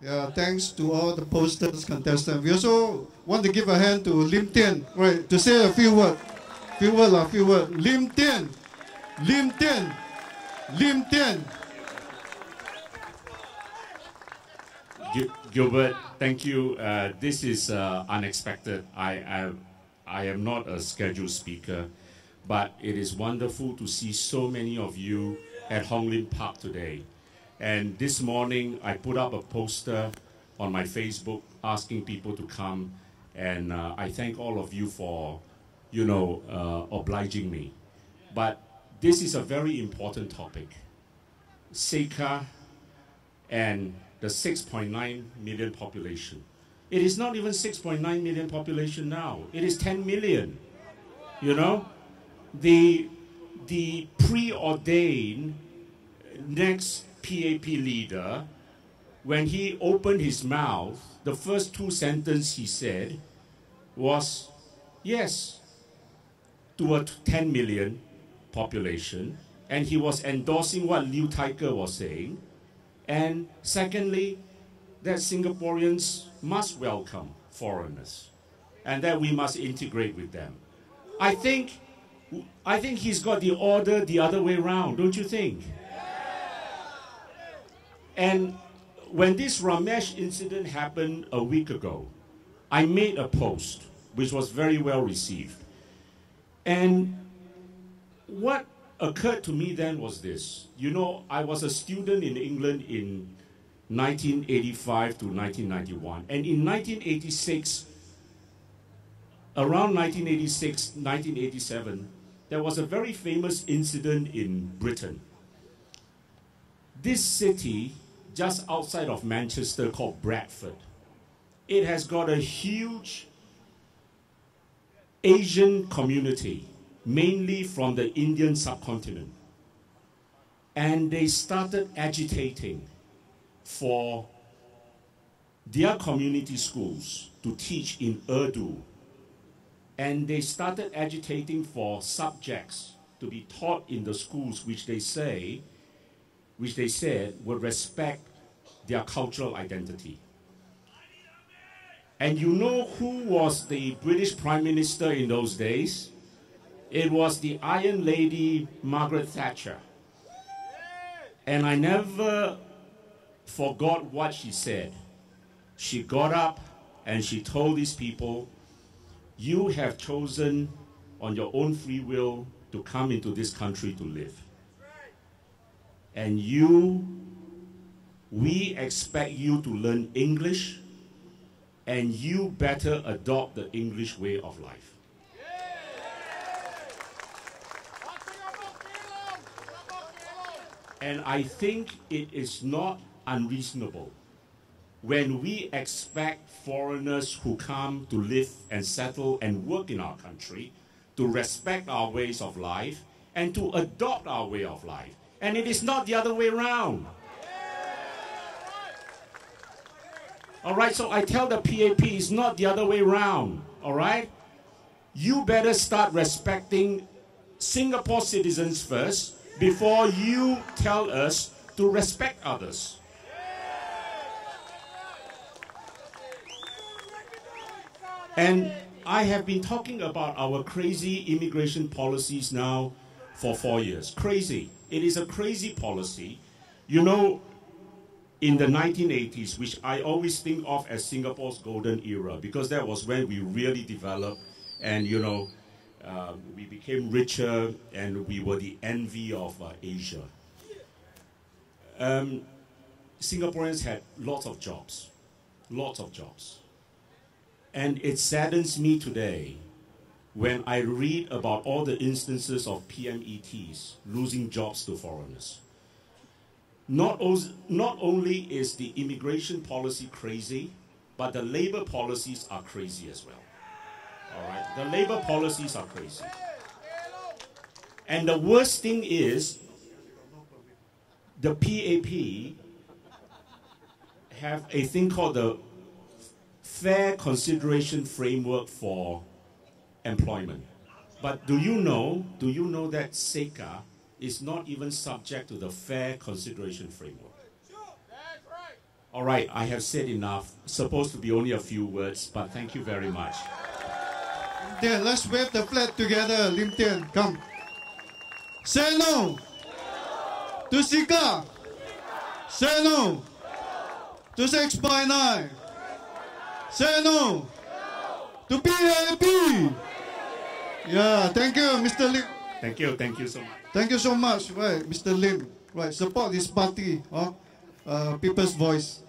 Yeah, thanks to all the posters contestants. We also want to give a hand to Lim Tean, right, to say a few words. Few words, a few words. Lim Tean, Lim Tean, Lim Tean. Gilbert, thank you. Uh, this is uh, unexpected. I, I, I am not a scheduled speaker, but it is wonderful to see so many of you at Hong Lim Park today. And this morning, I put up a poster on my Facebook asking people to come, and uh, I thank all of you for, you know, uh, obliging me. But this is a very important topic. CECA and the 6.9 million population. It is not even 6.9 million population now. It is 10 million. You know, the the preordained next PAP leader, when he opened his mouth, the first two sentences he said was, yes, to a 10 million population, and he was endorsing what Liu Thai Ker was saying, and secondly, that Singaporeans must welcome foreigners and that we must integrate with them. I think, I think he's got the order the other way around, don't you think? And when this Ramesh incident happened a week ago, I made a post which was very well received. And what occurred to me then was this. You know, I was a student in England in 1985 to 1991. And in 1986, around 1986, 1987, there was a very famous incident in Britain. This city, just outside of Manchester, called Bradford, it has got a huge Asian community mainly from the Indian subcontinent. And they started agitating for their community schools to teach in Urdu. And they started agitating for subjects to be taught in the schools which they say, which they said would respect their cultural identity. And you know who was the British Prime Minister in those days? It was the Iron Lady Margaret Thatcher. And I never forgot what she said. She got up and she told these people, You have chosen on your own free will to come into this country to live. And you, we expect you to learn English, and you better adopt the English way of life. And I think it is not unreasonable when we expect foreigners who come to live and settle and work in our country to respect our ways of life and to adopt our way of life. And it is not the other way around. All right, so I tell the PAP it's not the other way around. All right? You better start respecting Singapore citizens first before you tell us to respect others. And I have been talking about our crazy immigration policies now for four years. Crazy. It is a crazy policy. You know, in the 1980s, which I always think of as Singapore's golden era, because that was when we really developed and, you know, um, we became richer and we were the envy of uh, Asia. Um, Singaporeans had lots of jobs, lots of jobs. And it saddens me today when I read about all the instances of PMETs losing jobs to foreigners. Not, not only is the immigration policy crazy, but the labor policies are crazy as well. All right, the labor policies are crazy. And the worst thing is, the PAP have a thing called the Fair Consideration Framework for Employment. But do you know, do you know that CECA is not even subject to the Fair Consideration Framework? All right, I have said enough. Supposed to be only a few words, but thank you very much. Then let's wave the flag together. Lim Tean, come. Say no. To CECA. Say no. To 6.9. Say no. To PAP. Yeah, thank you, Mr. Lim. Thank you, thank you so much. Thank you so much, right, Mr. Lim. Right, support this party, huh? uh, People's Voice.